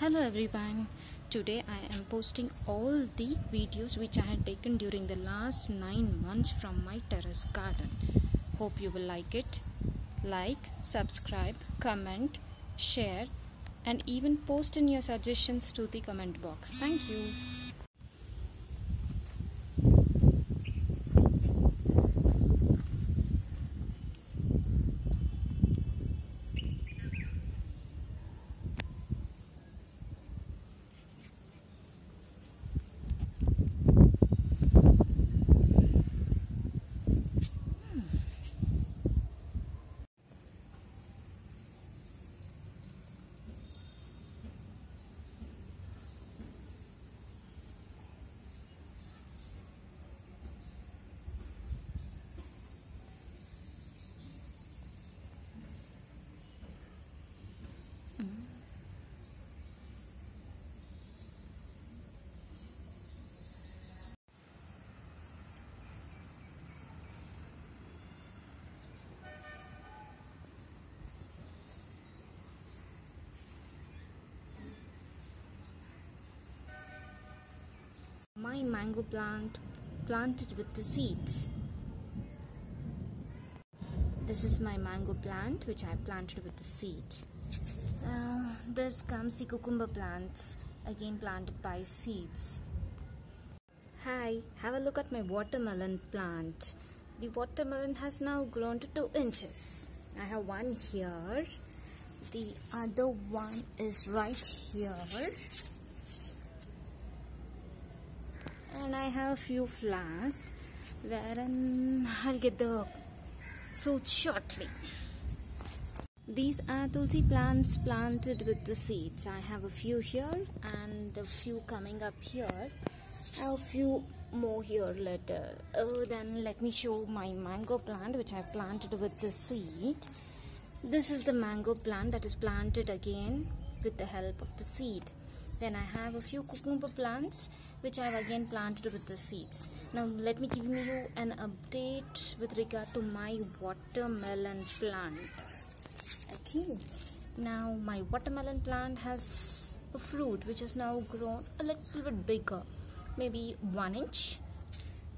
Hello everyone. Today I am posting all the videos which I had taken during the last 9 months from my terrace garden. Hope you will like it. Like, subscribe, comment, share and even post in your suggestions to the comment box. Thank you. My mango plant planted with the seeds. This is my mango plant which I planted with the seed. Uh, this comes the cucumber plants again planted by seeds. Hi, have a look at my watermelon plant. The watermelon has now grown to 2 inches. I have one here. The other one is right here and I have a few flowers wherein I'll get the fruit shortly. These are tulsi plants planted with the seeds. I have a few here and a few coming up here. A few more here later. Oh, then let me show my mango plant which I planted with the seed. This is the mango plant that is planted again with the help of the seed. Then I have a few cucumber plants which I have again planted with the seeds. Now let me give you an update with regard to my watermelon plant. Okay. Now my watermelon plant has a fruit which has now grown a little bit bigger, maybe one inch.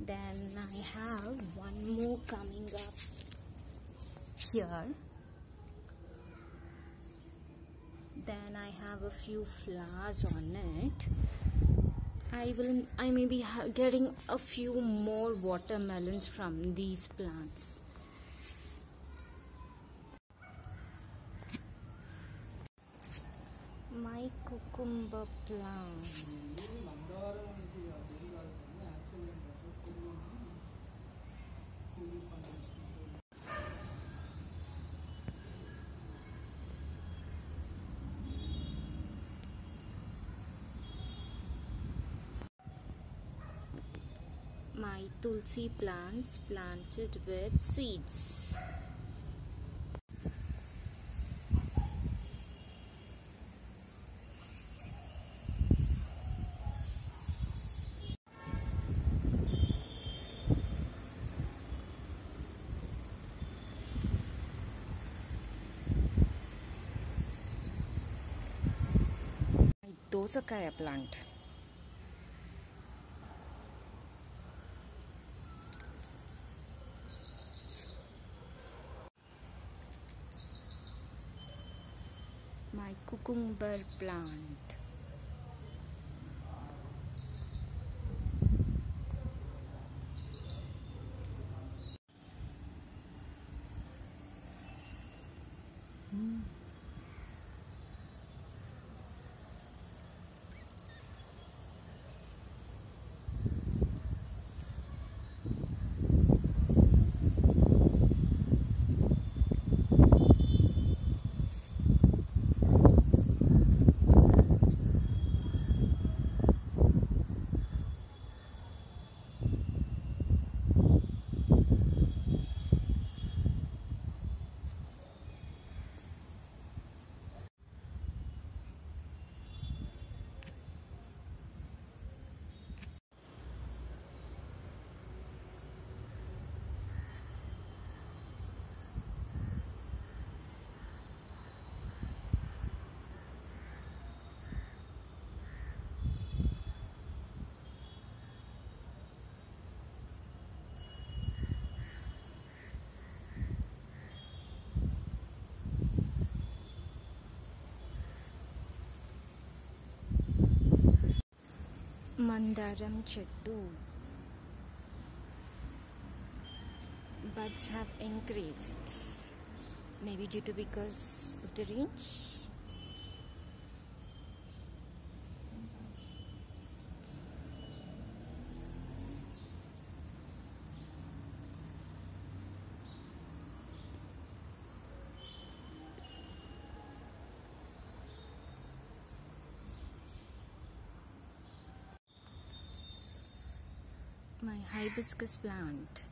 Then I have one more coming up here then I have a few flowers on it I will I may be getting a few more watermelons from these plants. My cucumber plant my tulsi plants planted with seeds. My dosakaya plant. my cucumber plant. Mm. మందారం చెట్టు buds have increased maybe due to because of the range hibiscus plant.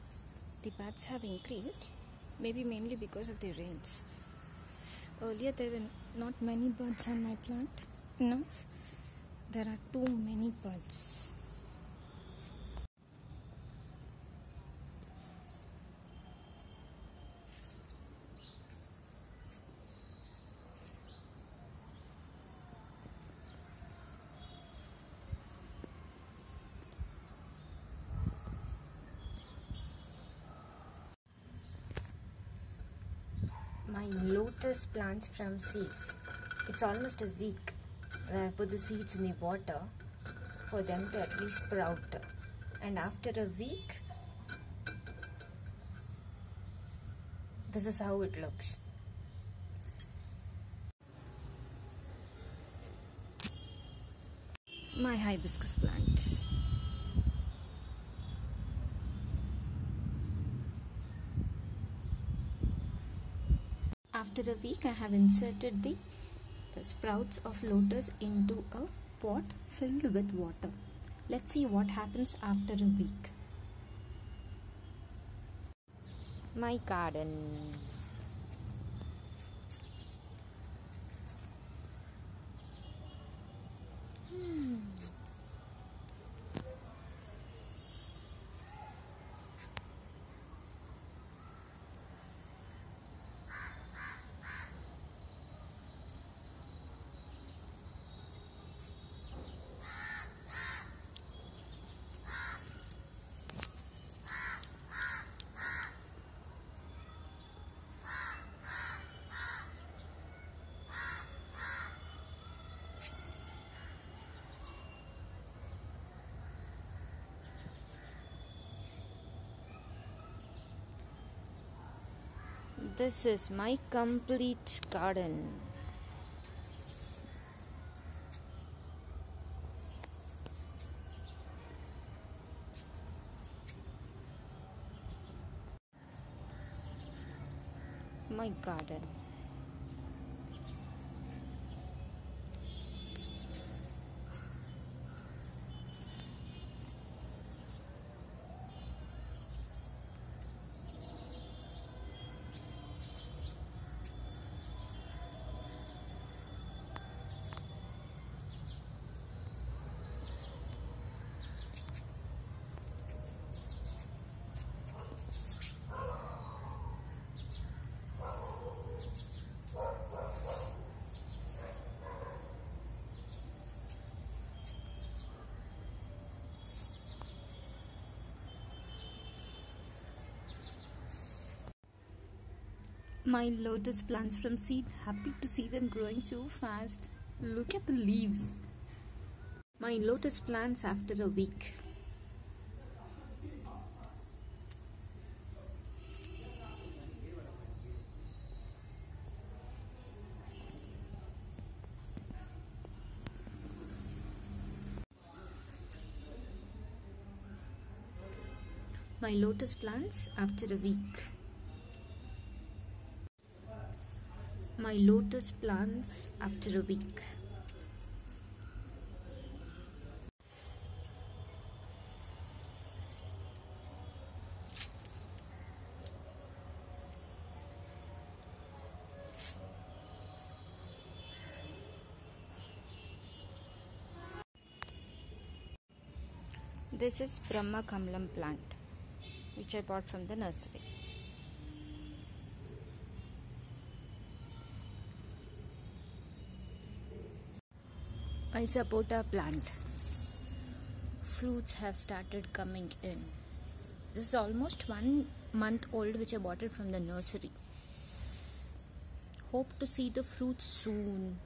The buds have increased maybe mainly because of the rains. Earlier there were not many buds on my plant. Now there are too many buds my plants from seeds. It's almost a week when I put the seeds in the water for them to at least sprout. And after a week, this is how it looks. My hibiscus plant. After a week, I have inserted the sprouts of lotus into a pot filled with water. Let's see what happens after a week. My garden. This is my complete garden. My garden. My lotus plants from seed. Happy to see them growing so fast. Look at the leaves. My lotus plants after a week. My lotus plants after a week. My lotus plants after a week. This is Brahma Kamalam plant which I bought from the nursery. Isopota plant. Fruits have started coming in. This is almost one month old, which I bought it from the nursery. Hope to see the fruits soon.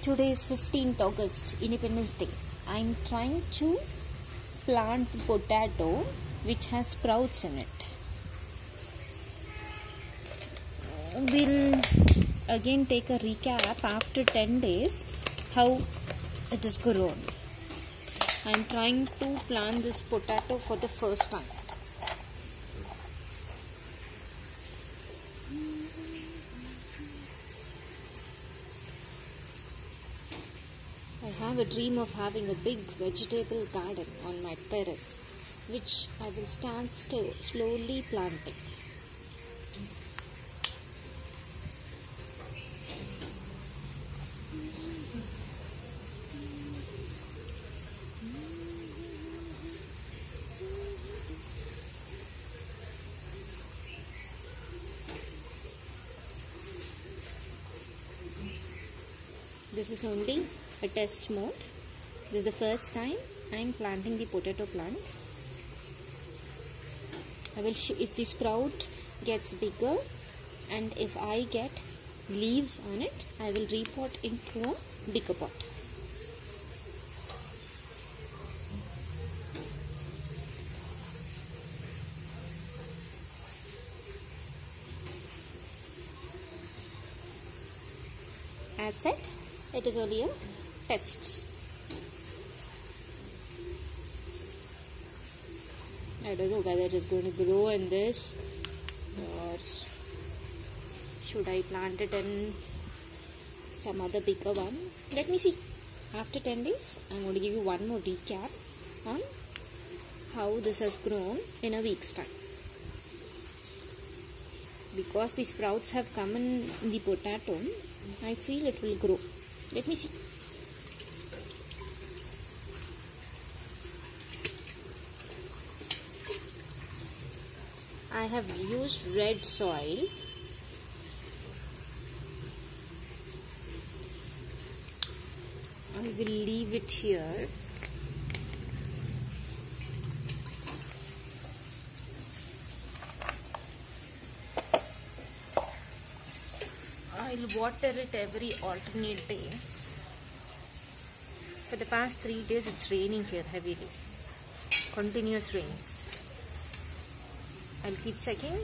Today is 15th August, Independence Day. I'm trying to plant potato which has sprouts in it. We'll again take a recap after 10 days how it is grown. I'm trying to plant this potato for the first time. I have a dream of having a big vegetable garden on my terrace, which I will start st- slowly planting. This is only a test mode. This is the first time I am planting the potato plant. I will if the sprout gets bigger and if I get leaves on it, I will repot into a bigger pot. As said, it is only a test. I don't know whether it is going to grow in this or should I plant it in some other bigger one. Let me see. After 10 days, I'm going to give you one more recap on how this has grown in a week's time. Because the sprouts have come in the potato, I feel it will grow. Let me see. I have used red soil. I will leave it here. I'll water it every alternate day. For the past three days, it's raining here heavily. Continuous rains. I'll keep checking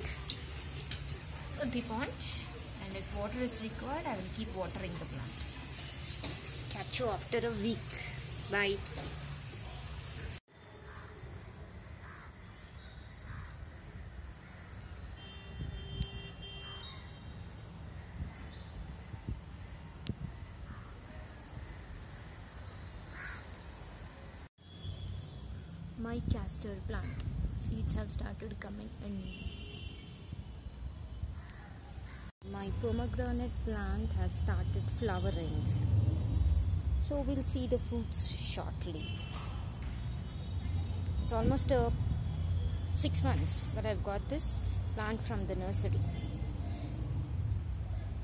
the pond and if water is required, I will keep watering the plant. Catch you after a week. Bye. my castor plant seeds have started coming in. My pomegranate plant has started flowering. So we'll see the fruits shortly. It's almost uh, six months that i've got this plant from the nursery.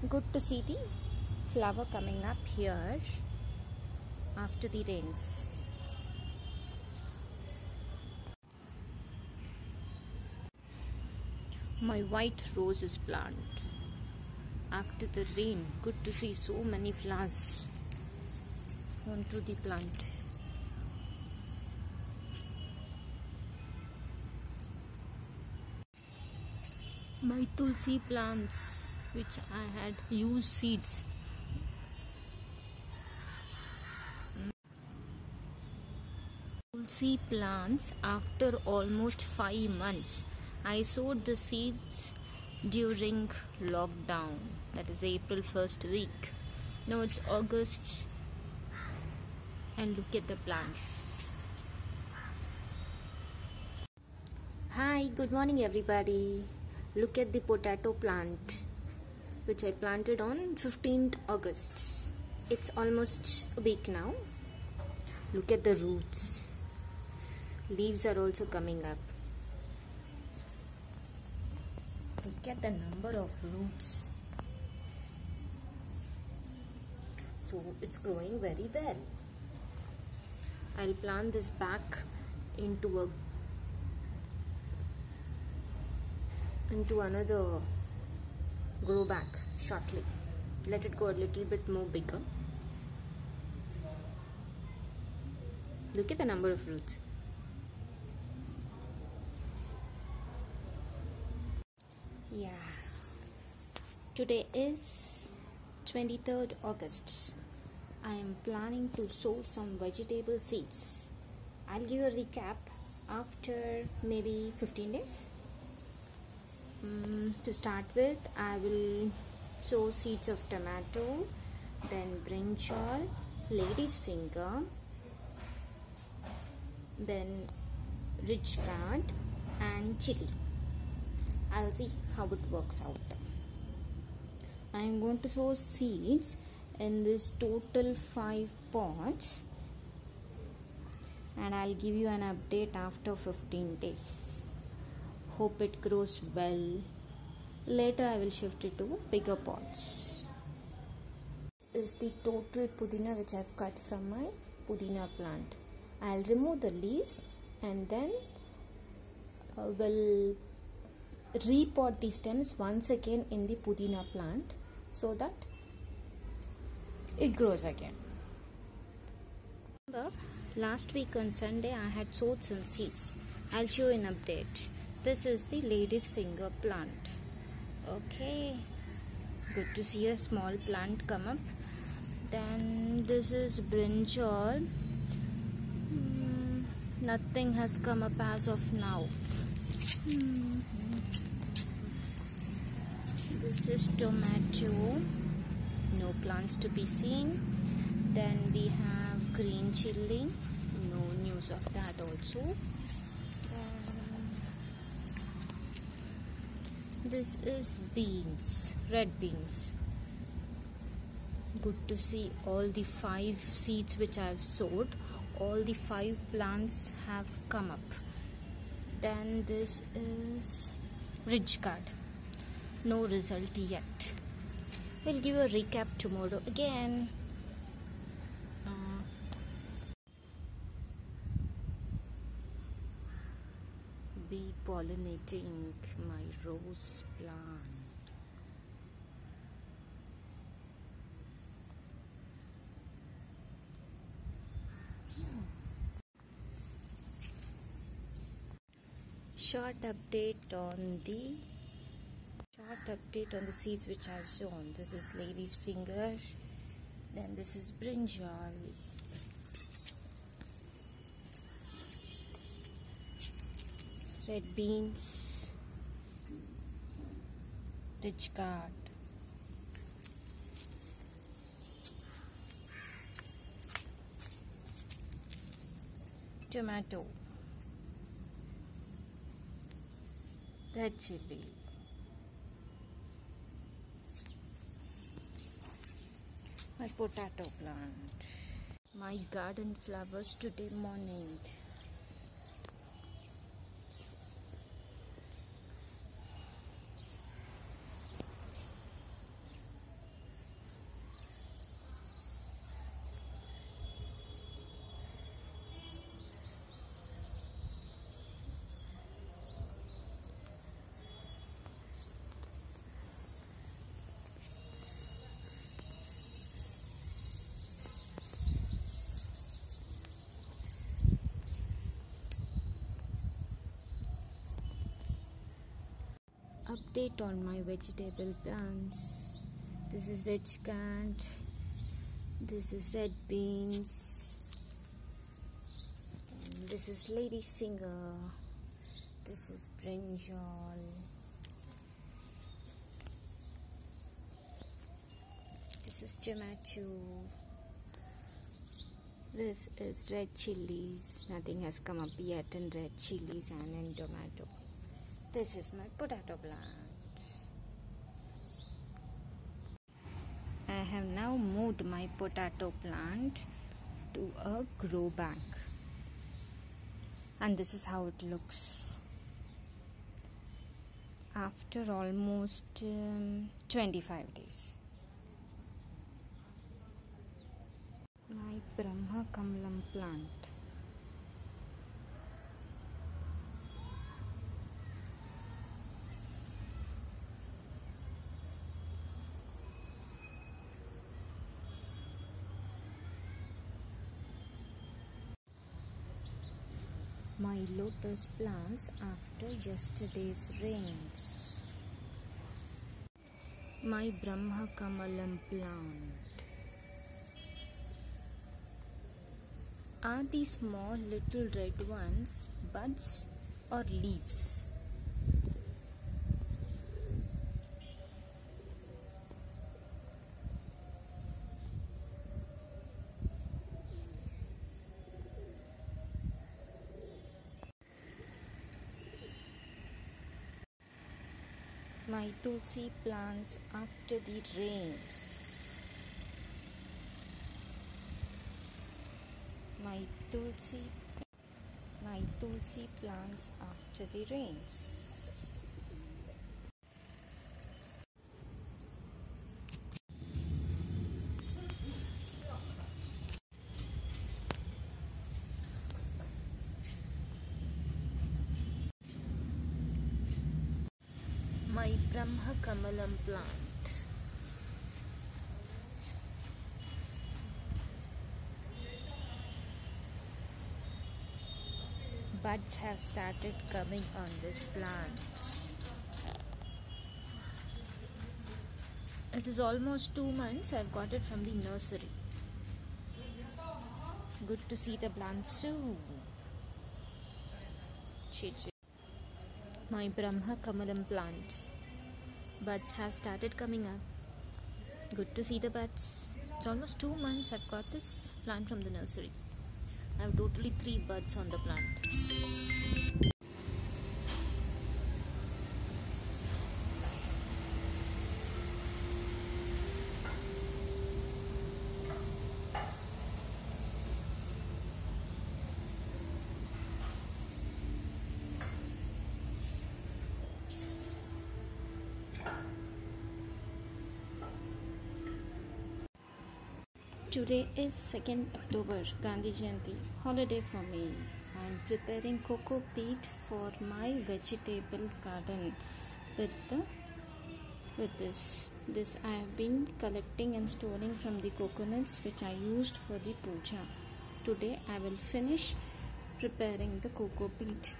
Good to see the flower coming up here after the rains my white roses plant after the rain good to see so many flowers. Onto the plant. My tulsi plants which i had used seeds. Tulsi plants after almost 5 months I sowed the seeds during lockdown, that is April 1st week. Now it's August, and look at the plants. Hi, good morning, everybody. Look at the potato plant which I planted on 15th August. It's almost a week now. Look at the roots, leaves are also coming up. look at the number of roots. So it's growing very well. I'll plant this back into a into another grow bag shortly. Let it go a little bit more bigger. Look at the number of roots. Yeah. Today is 23rd August. I am planning to sow some vegetable seeds. I'll give a recap after maybe 15 days. Mm, to start with, I will sow seeds of tomato, then brinjal, lady's finger, then ridge gourd, and chili. I'll see how it works out. I'm going to sow seeds in this total 5 pots and I'll give you an update after 15 days. Hope it grows well. Later I will shift it to bigger pots. This is the total pudina which I've cut from my pudina plant. I'll remove the leaves and then uh, will repot the stems once again in the pudina plant so that it grows again. Remember, last week on Sunday I had sowed some seeds. I'll show an update. This is the lady's finger plant. Okay, good to see a small plant come up. Then this is brinjal. Hmm, nothing has come up as of now. Hmm. This is tomato. No plants to be seen. Then we have green chili. No news of that also. this is beans, red beans. Good to see all the five seeds which I have sowed. All the five plants have come up. Then this is ridge gourd no result yet. We'll give a recap tomorrow again. Uh, bee pollinating my rose plant. Short update on the update on the seeds which I've shown. This is lady's finger, then this is brinjal, red beans, ridge gourd, tomato, red chili. My potato plant. My garden flowers today morning update on my vegetable plants. This is ridge gourd this is red beans. And this is lady's finger. This is brinjal. This is tomato. This is red chilies. Nothing has come up yet in red chilies and in tomato this is my potato plant. I have now moved my potato plant to a grow bag. And this is how it looks after almost um, 25 days. My Brahma Kamalam plant. My lotus plants after yesterday's rains. My Brahma Kamalam plant. Are these small little red ones buds or leaves? My tulsi plants after the rains. My tulsi my tulsi plants after the rains. my Brahma Kamalam plant. Buds have started coming on this plant. It is almost two months. I've got it from the nursery. Good to see the plant soon. My Brahma Kamalam plant. Buds have started coming up. Good to see the buds. It's almost two months I've got this plant from the nursery. I have totally three buds on the plant. Today is 2nd October, Gandhi Jayanti, holiday for me. I am preparing coco peat for my vegetable garden with the with this. This I have been collecting and storing from the coconuts which I used for the puja. Today I will finish preparing the coco peat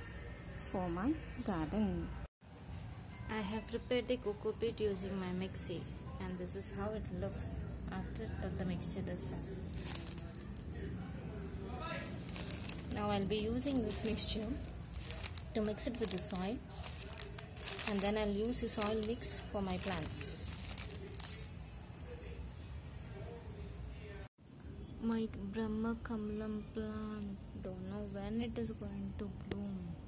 for my garden. I have prepared the coco peat using my mixie and this is how it looks after uh, the mixture is done. Now I'll be using this mixture to mix it with the soil and then I'll use the soil mix for my plants. My Brahma Kamalam plant, don't know when it is going to bloom.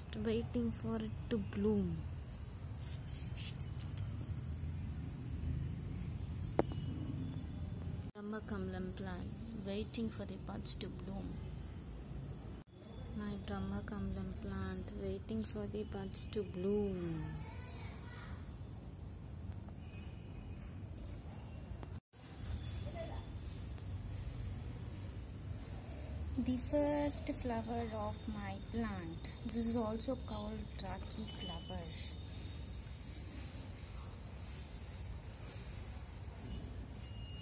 Just waiting for it to bloom. Brahma Kamalam plant waiting for the buds to bloom. My Brahma Kamalam plant waiting for the buds to bloom the first flower of my plant. This is also called Rakhi flower.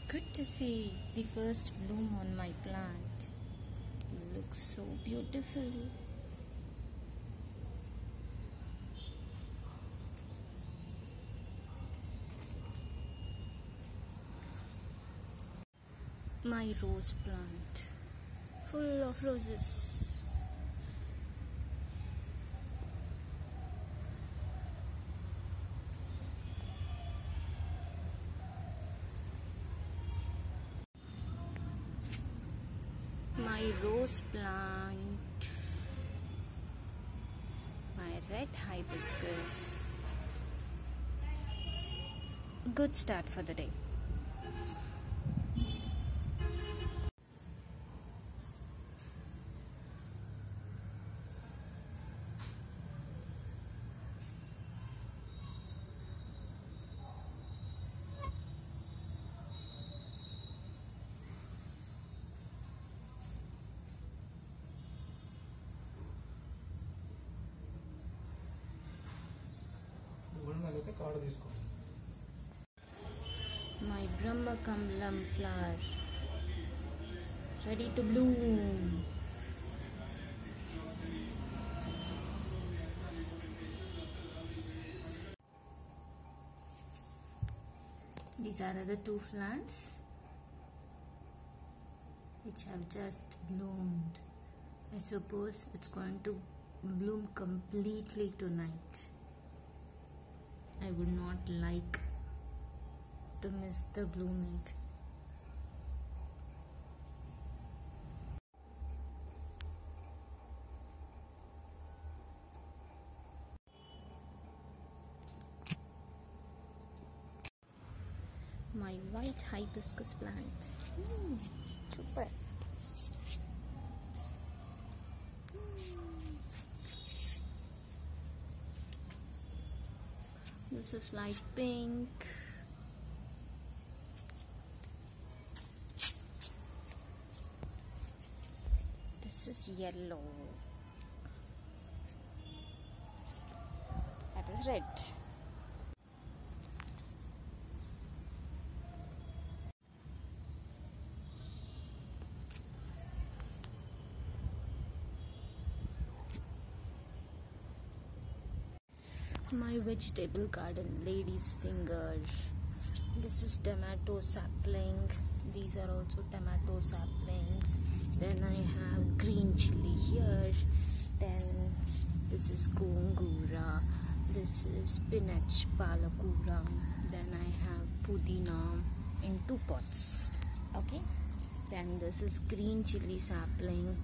Good to see the first bloom on my plant. Looks so beautiful. My rose plant full of roses. My rose plant, my red hibiscus. Good start for the day. తీసుకో My Brahma Kamalam flower ready to bloom. These are the two flowers which have just bloomed. I suppose it's going to bloom completely tonight. I would not like to miss the blooming. My white hibiscus plant. Mm, super. This is light pink. This is yellow. That is red. My vegetable garden, lady's finger. This is tomato sapling. These are also tomato saplings. Then I have green chili here. Then this is gongura. This is spinach palakura. Then I have pudina in two pots. Okay. Then this is green chili sapling.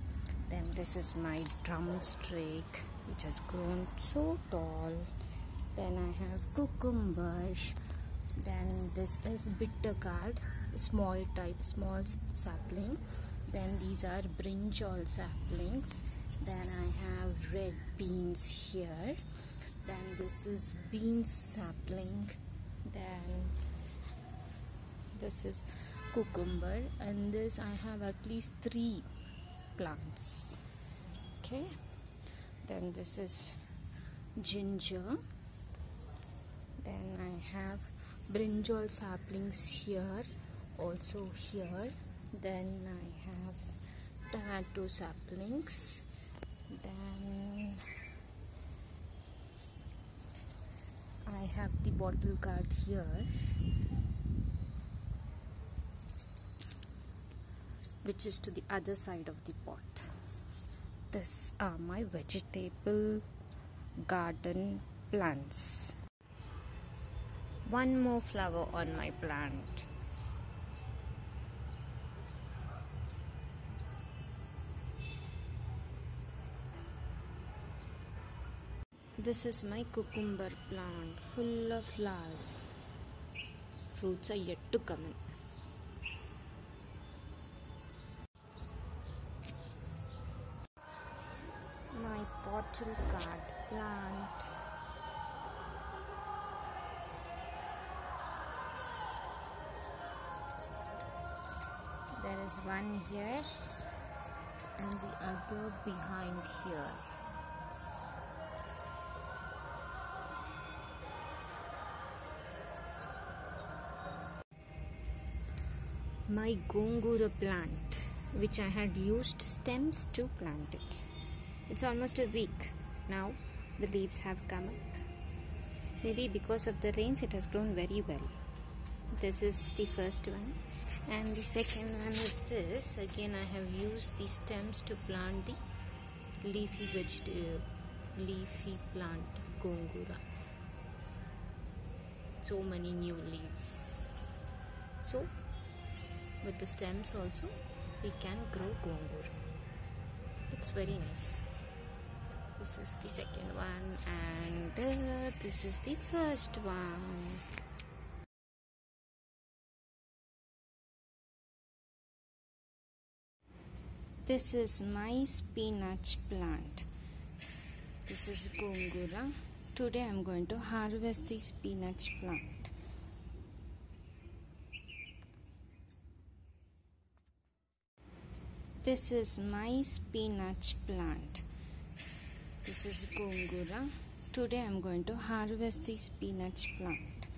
Then this is my drumstick which has grown so tall. Then I have cucumbers. Then this is bitter gourd, small type, small sapling. Then these are brinjal saplings. Then I have red beans here. Then this is beans sapling. Then this is cucumber and this I have at least three plants. Okay. Then this is ginger. Then I have brinjal saplings here, also here. Then I have tomato saplings. Then I have the bottle gourd here. Which is to the other side of the pot. This are my vegetable garden plants one more flower on my plant. This is my cucumber plant full of flowers. Fruits are yet to come in. My bottle gourd plant. Is one here and the other behind here. My gongura plant, which I had used stems to plant it. It's almost a week now. The leaves have come up. Maybe because of the rains, it has grown very well. This is the first one and the second one is this. Again i have used the stems to plant the leafy vegetable leafy plant gongura so many new leaves. So with the stems also we can grow gongura looks very nice. This is the second one and uh, this is the first one This is my spinach plant. This is gongura. Today I am going to harvest the spinach plant. This is my spinach plant. This is gongura. today i'm going to harvest the spinach plant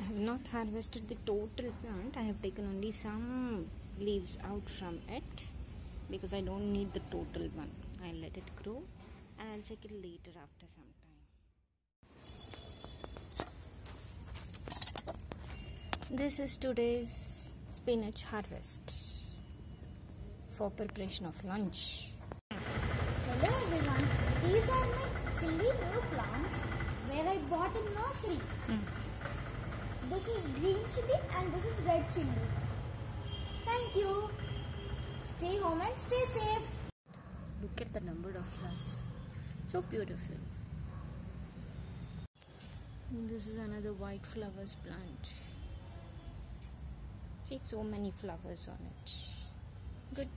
I have not harvested the total plant. I have taken only some leaves out from it because I don't need the total one. I'll let it grow and I'll check it later after some time. This is today's spinach harvest for preparation of lunch. Hello everyone, these are my chili new plants where I bought in nursery. Hmm. This is green chili and this is red chili. Thank you. Stay home and stay safe. Look at the number of flowers. So beautiful. This is another white flowers plant. See so many flowers on it. Good.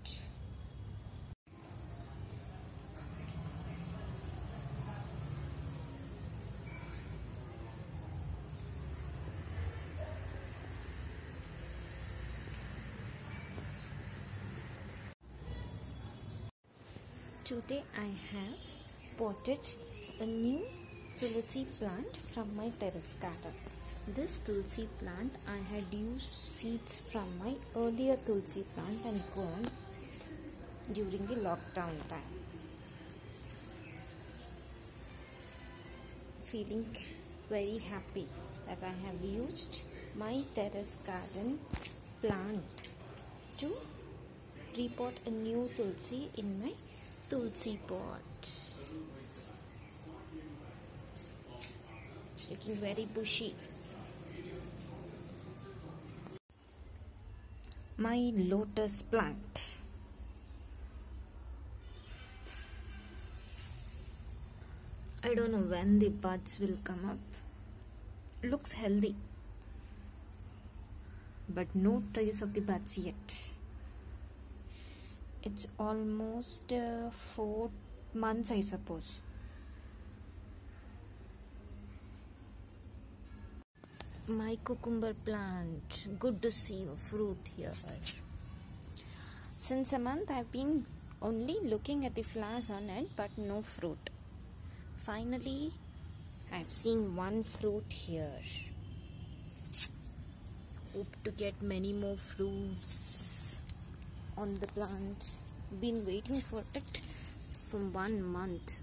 Today I have potted a new tulsi plant from my terrace garden. This tulsi plant I had used seeds from my earlier tulsi plant and grown during the lockdown time. Feeling very happy that I have used my terrace garden plant to repot a new tulsi in my tulsi pot. It's looking very bushy. My lotus plant. I don't know when the buds will come up. Looks healthy, but no trace of the buds yet it's almost uh, four months i suppose. My cucumber plant. Good to see a fruit here. Since a month i've been only looking at the flowers on it but no fruit. Finally i've seen one fruit here. Hope to get many more fruits on the plant. Been waiting for it from one month.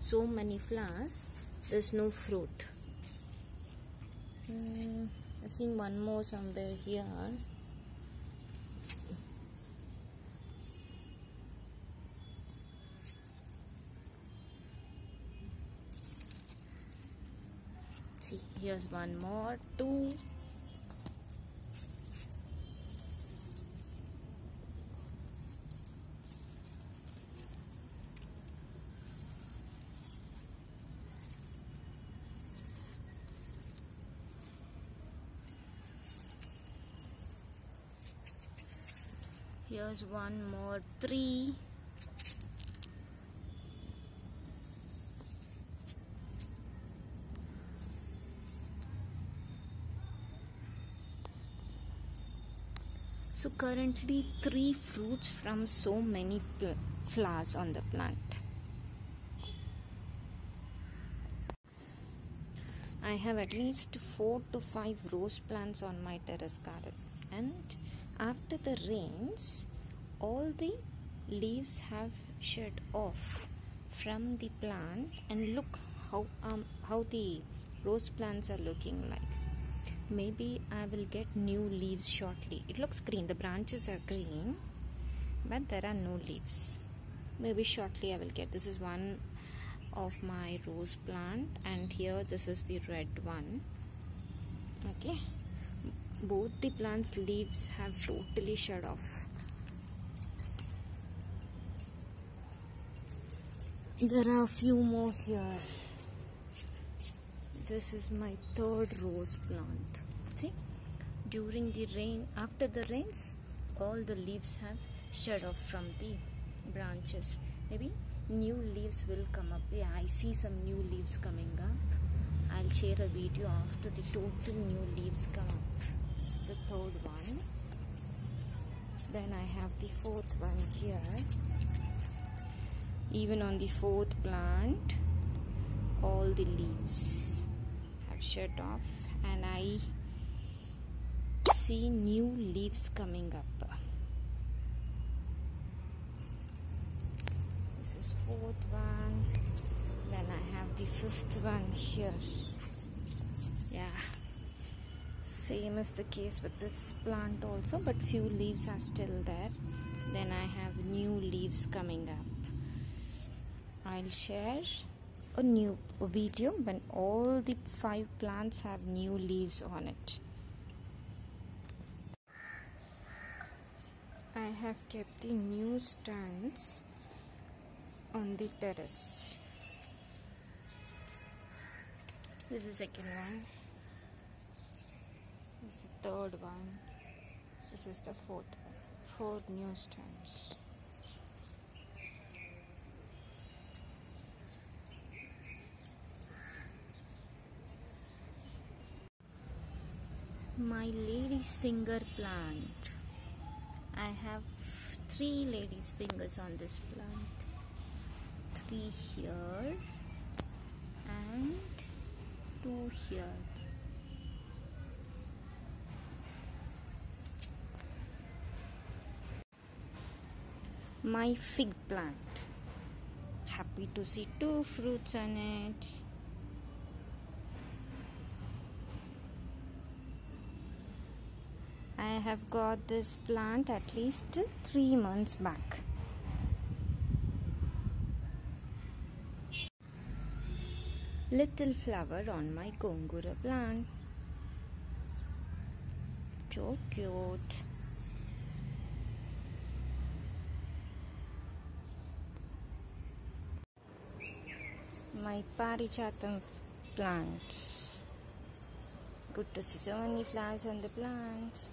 So many flowers there's no fruit. Mm, i've seen one more somewhere here. See here's one more two here's one more three. So currently three fruits from so many flowers on the plant. I have at least 4 to 5 rose plants on my terrace garden. And after the rains all the leaves have shed off from the plant and look how um, how the rose plants are looking like. Maybe I will get new leaves shortly. It looks green. The branches are green but there are no leaves. Maybe shortly I will get. This is one of my rose plant and here this is the red one. Okay. Both the plants leaves have totally shed off there are a few more here. This is my third rose plant. See? During the rain after the rains all the leaves have shed off from the branches. Maybe new leaves will come up. Yeah i see some new leaves coming up. I'll share a video after the total new leaves come up. This is the third one. Then i have the fourth one here even on the fourth plant all the leaves have shut off and i see new leaves coming up. This is fourth one then I have the fifth one here. Yeah same is the case with this plant also but few leaves are still there. Then I have new leaves coming up I'll share a new video when all the five plants have new leaves on it I have kept the new stands on the terrace. This is the second one. This is the third one. This is the fourth one. Four new stands. My lady's finger plant. I have three lady's fingers on this plant. Three here and two here. My fig plant. Happy to see two fruits on it I have got this plant at least 3 months back little flower on my gongura plant. So cute. My parijatam plant. Good to see so many flowers on the plant.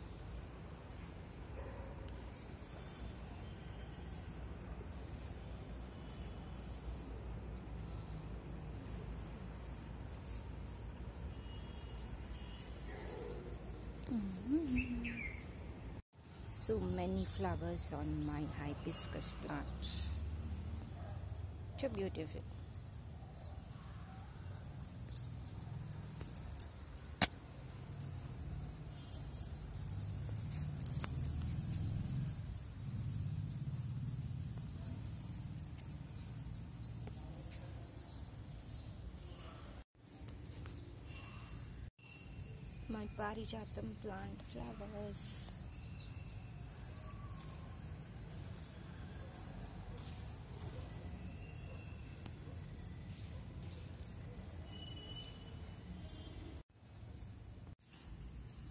So many flowers on my hibiscus plant. So beautiful. my parijatam plant flowers.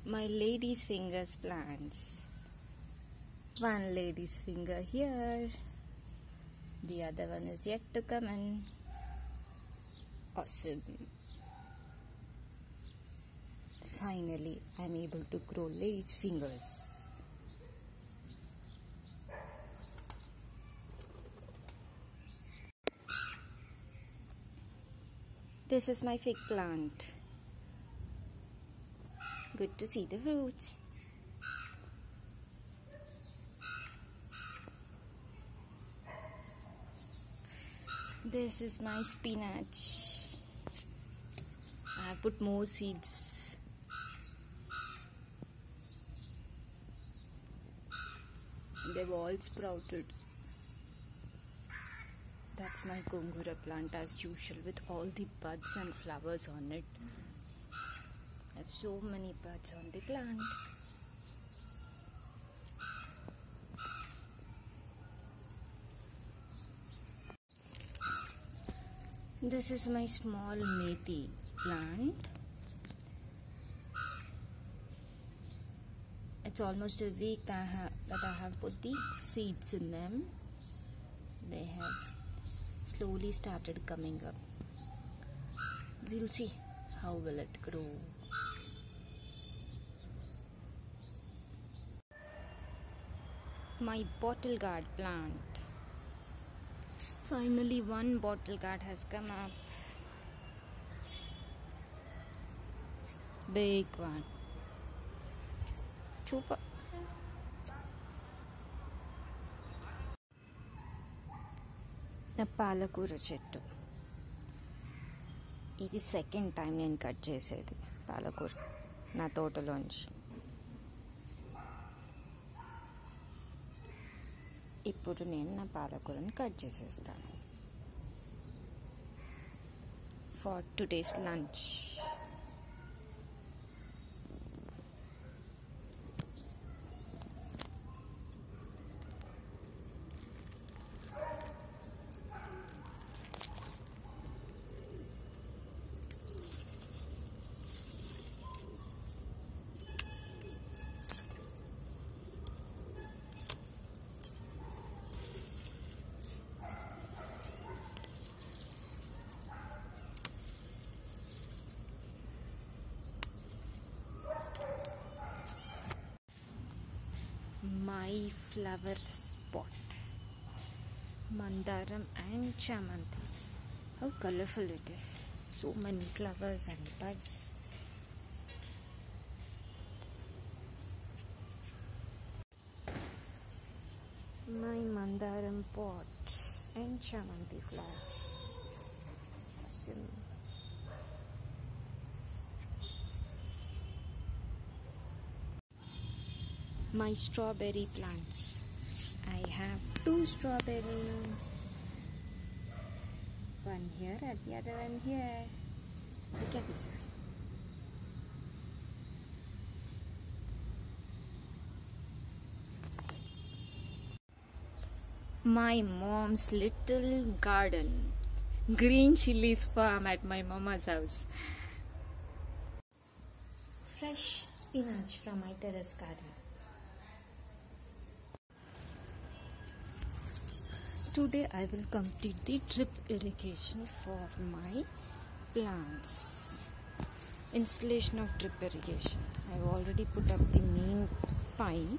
My lady's fingers plants. One lady's finger here. The other one is yet to come in. Awesome finally I'm able to grow lady's fingers. This is my fig plant. Good to see the fruits. This is my spinach. I put more seeds. They've all sprouted. That's my gongura plant as usual with all the buds and flowers on it. So many buds on the plant. This is my small methi plant. It's almost a week that I have, that I have put the seeds in them. They have slowly started coming up. We'll see how will it grow. My bottle guard plant. Finally, one bottle guard has come up. Big one. Super. నా పాలకూర చెట్టు ఇది second time నేను cut చేసేది పాలకూర నా తోటలోంచి ఇప్పుడు నేను నా పాలకూరను కట్ చేసేస్తాను. For today's lunch. Chamanti how colorful it is so many flowers and buds my mandaram pot and chamanti flowers Awesome. my strawberry plants. I have two strawberries. One here and the other one here. Look at this one. My mom's little garden. Green chilies farm at my mama's house. Fresh spinach from my terrace garden. Today I will complete the drip irrigation for my plants. Installation of drip irrigation. I have already put up the main pipe.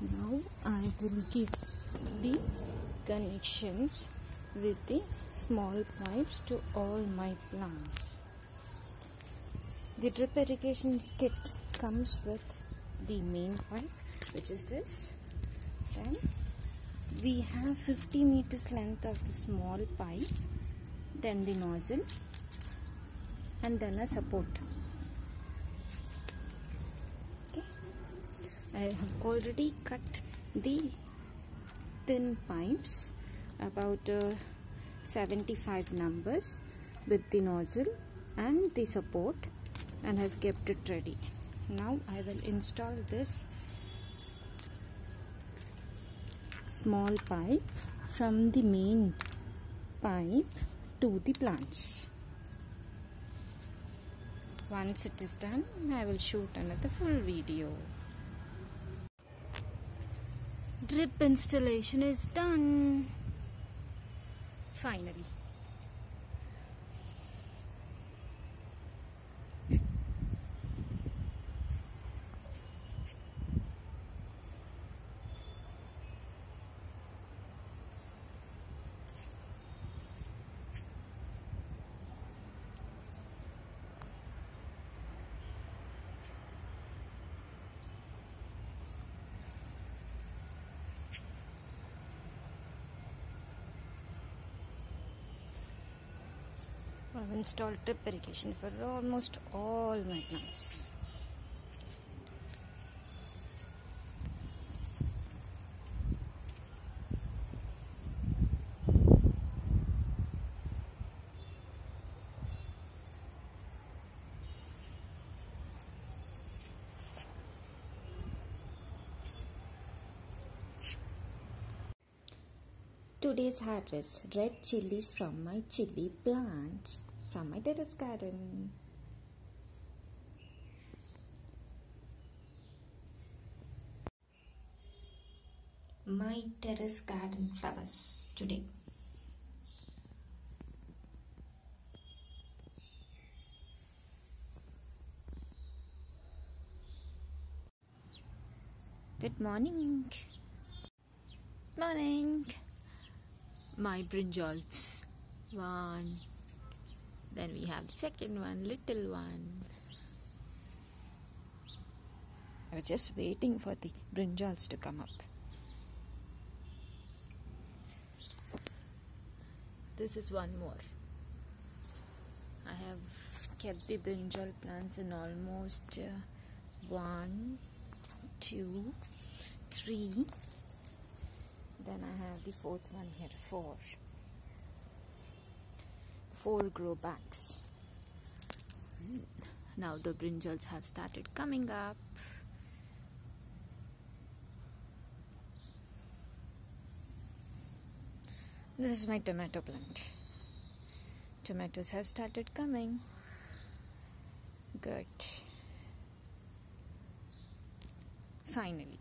Now I will give the connections with the small pipes to all my plants. The drip irrigation kit comes with the main pipe, which is this. Then we have 50 meters length of the small pipe then the nozzle and then a support. Okay. I have already cut the thin pipes about uh, 75 numbers with the nozzle and the support and have kept it ready. Now i will install this small pipe from the main pipe to the plants. Once it is done, I will shoot another full video. Drip installation is done. Finally. Installed drip irrigation for almost all my plants. Today's harvest red chilies from my chili plant from my terrace garden. My terrace garden flowers today. Good morning. Morning my brinjals one then we have the second one little one. I was just waiting for the brinjals to come up. This is one more. I have kept the brinjal plants in almost uh, one two three. Then I have the fourth one here four four grow bags now the brinjals have started coming up. This is my tomato plant. Tomatoes have started coming. Good. Finally